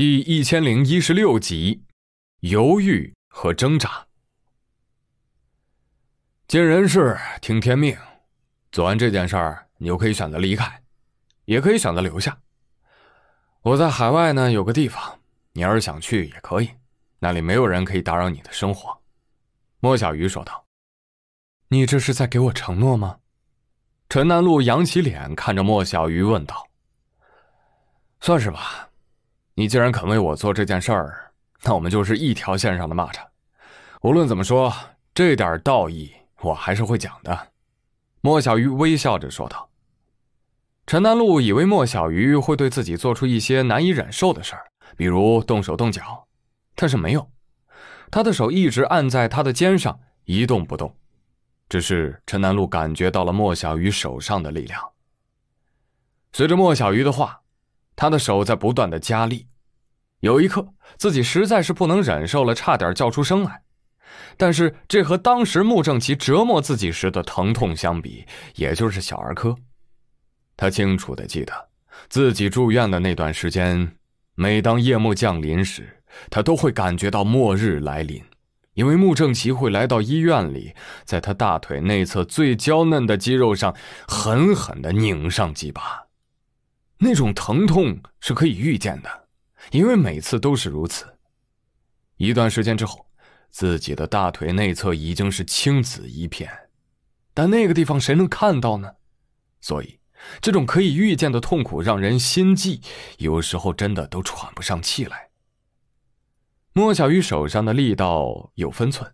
第一千零一十六集，犹豫和挣扎。尽人事，听天命。做完这件事儿，你就可以选择离开，也可以选择留下。我在海外呢，有个地方，你要是想去也可以，那里没有人可以打扰你的生活。”莫小鱼说道。“你这是在给我承诺吗？”陈南路扬起脸看着莫小鱼问道。“算是吧。”你既然肯为我做这件事儿，那我们就是一条线上的蚂蚱。无论怎么说，这点道义我还是会讲的。”莫小鱼微笑着说道。陈南路以为莫小鱼会对自己做出一些难以忍受的事儿，比如动手动脚，但是没有，他的手一直按在他的肩上，一动不动。只是陈南路感觉到了莫小鱼手上的力量。随着莫小鱼的话，他的手在不断的加力。有一刻，自己实在是不能忍受了，差点叫出声来。但是，这和当时穆正奇折磨自己时的疼痛相比，也就是小儿科。他清楚的记得，自己住院的那段时间，每当夜幕降临时，他都会感觉到末日来临，因为穆正奇会来到医院里，在他大腿内侧最娇嫩的肌肉上狠狠的拧上几把。那种疼痛是可以预见的。因为每次都是如此。一段时间之后，自己的大腿内侧已经是青紫一片，但那个地方谁能看到呢？所以，这种可以预见的痛苦让人心悸，有时候真的都喘不上气来。莫小鱼手上的力道有分寸，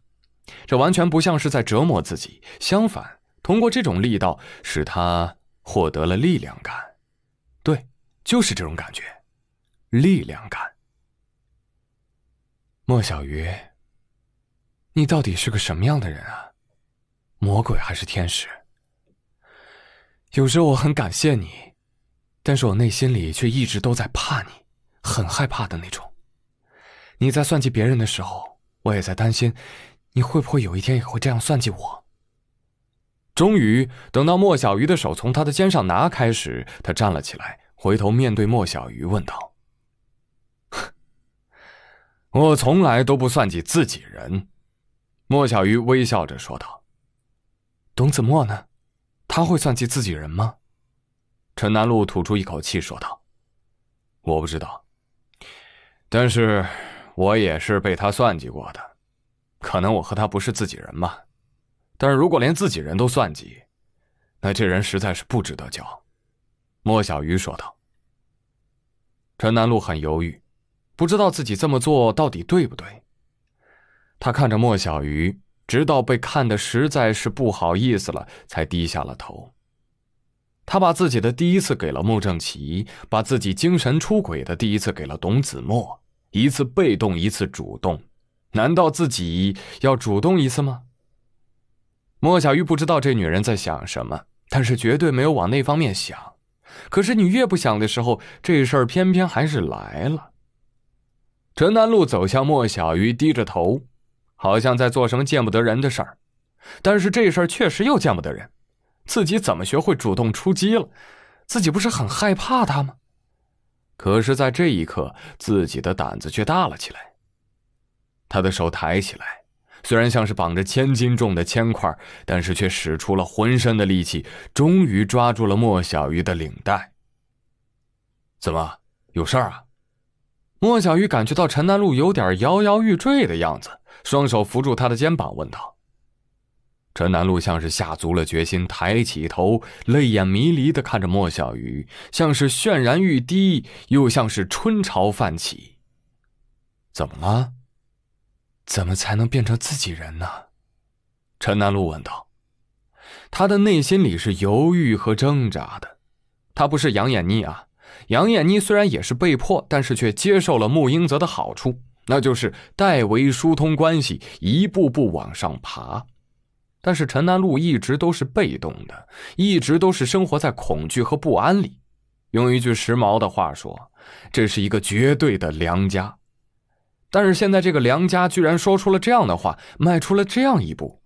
这完全不像是在折磨自己，相反，通过这种力道，使他获得了力量感。对，就是这种感觉。力量感，莫小鱼，你到底是个什么样的人啊？魔鬼还是天使？有时候我很感谢你，但是我内心里却一直都在怕你，很害怕的那种。你在算计别人的时候，我也在担心，你会不会有一天也会这样算计我？终于，等到莫小鱼的手从他的肩上拿开时，他站了起来，回头面对莫小鱼问道。我从来都不算计自己人，莫小鱼微笑着说道。董子墨呢？他会算计自己人吗？陈南路吐出一口气说道：“我不知道，但是我也是被他算计过的。可能我和他不是自己人吧。但是如果连自己人都算计，那这人实在是不值得交。”莫小鱼说道。陈南路很犹豫。不知道自己这么做到底对不对。他看着莫小鱼，直到被看的实在是不好意思了，才低下了头。他把自己的第一次给了穆正奇，把自己精神出轨的第一次给了董子墨，一次被动，一次主动。难道自己要主动一次吗？莫小鱼不知道这女人在想什么，但是绝对没有往那方面想。可是你越不想的时候，这事儿偏偏还是来了。陈南路走向莫小鱼，低着头，好像在做什么见不得人的事儿。但是这事儿确实又见不得人，自己怎么学会主动出击了？自己不是很害怕他吗？可是，在这一刻，自己的胆子却大了起来。他的手抬起来，虽然像是绑着千斤重的铅块，但是却使出了浑身的力气，终于抓住了莫小鱼的领带。怎么，有事儿啊？莫小鱼感觉到陈南路有点摇摇欲坠的样子，双手扶住他的肩膀，问道：“陈南路像是下足了决心，抬起头，泪眼迷离的看着莫小鱼，像是泫然欲滴，又像是春潮泛起。怎么了？怎么才能变成自己人呢？”陈南路问道。他的内心里是犹豫和挣扎的，他不是养眼腻啊。杨艳妮虽然也是被迫，但是却接受了穆英泽的好处，那就是代为疏通关系，一步步往上爬。但是陈南路一直都是被动的，一直都是生活在恐惧和不安里。用一句时髦的话说，这是一个绝对的良家。但是现在这个良家居然说出了这样的话，迈出了这样一步，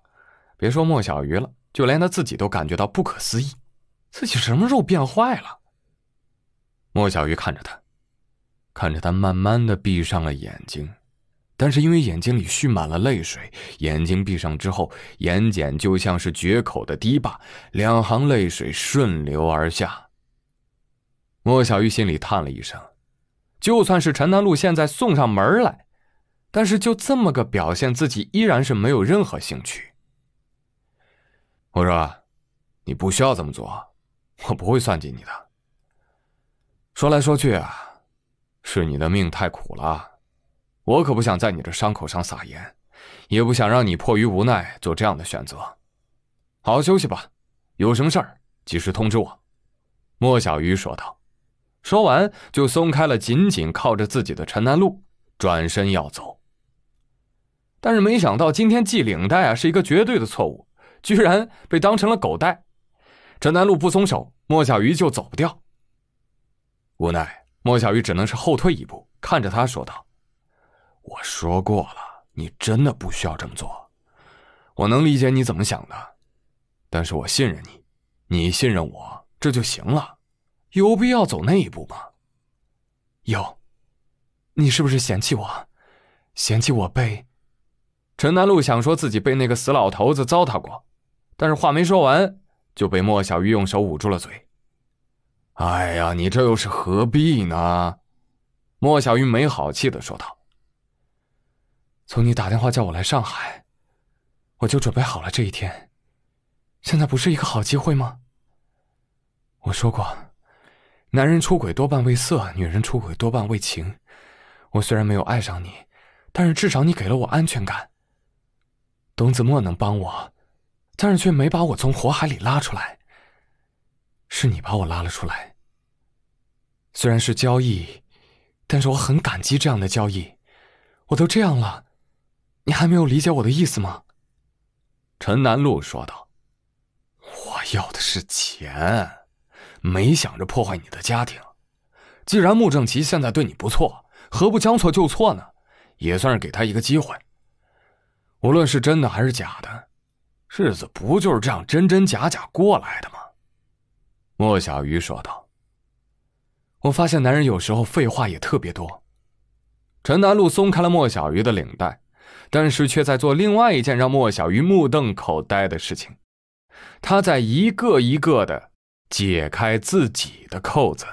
别说莫小鱼了，就连他自己都感觉到不可思议，自己什么时候变坏了？莫小鱼看着他，看着他慢慢的闭上了眼睛，但是因为眼睛里蓄满了泪水，眼睛闭上之后，眼睑就像是决口的堤坝，两行泪水顺流而下。莫小鱼心里叹了一声，就算是陈南路现在送上门来，但是就这么个表现，自己依然是没有任何兴趣。我说，你不需要这么做，我不会算计你的。说来说去啊。是你的命太苦了，我可不想在你这伤口上撒盐，也不想让你迫于无奈做这样的选择。好好休息吧，有什么事儿及时通知我。”莫小鱼说道。说完，就松开了紧紧靠着自己的陈南路，转身要走。但是没想到，今天系领带啊是一个绝对的错误，居然被当成了狗带。陈南路不松手，莫小鱼就走不掉。无奈。莫小鱼只能是后退一步，看着他说道：“我说过了，你真的不需要这么做。我能理解你怎么想的，但是我信任你，你信任我，这就行了。有必要走那一步吗？有。你是不是嫌弃我？嫌弃我被……陈南路想说自己被那个死老头子糟蹋过，但是话没说完，就被莫小鱼用手捂住了嘴。”哎呀，你这又是何必呢？莫小鱼没好气的说道：“从你打电话叫我来上海，我就准备好了这一天。现在不是一个好机会吗？我说过，男人出轨多半为色，女人出轨多半为情。我虽然没有爱上你，但是至少你给了我安全感。董子墨能帮我，但是却没把我从火海里拉出来。是你把我拉了出来。”虽然是交易，但是我很感激这样的交易。我都这样了，你还没有理解我的意思吗？陈南路说道：“我要的是钱，没想着破坏你的家庭。既然穆正奇现在对你不错，何不将错就错呢？也算是给他一个机会。无论是真的还是假的，日子不就是这样真真假假过来的吗？”莫小鱼说道。我发现男人有时候废话也特别多。陈南路松开了莫小鱼的领带，但是却在做另外一件让莫小鱼目瞪口呆的事情，他在一个一个的解开自己的扣子。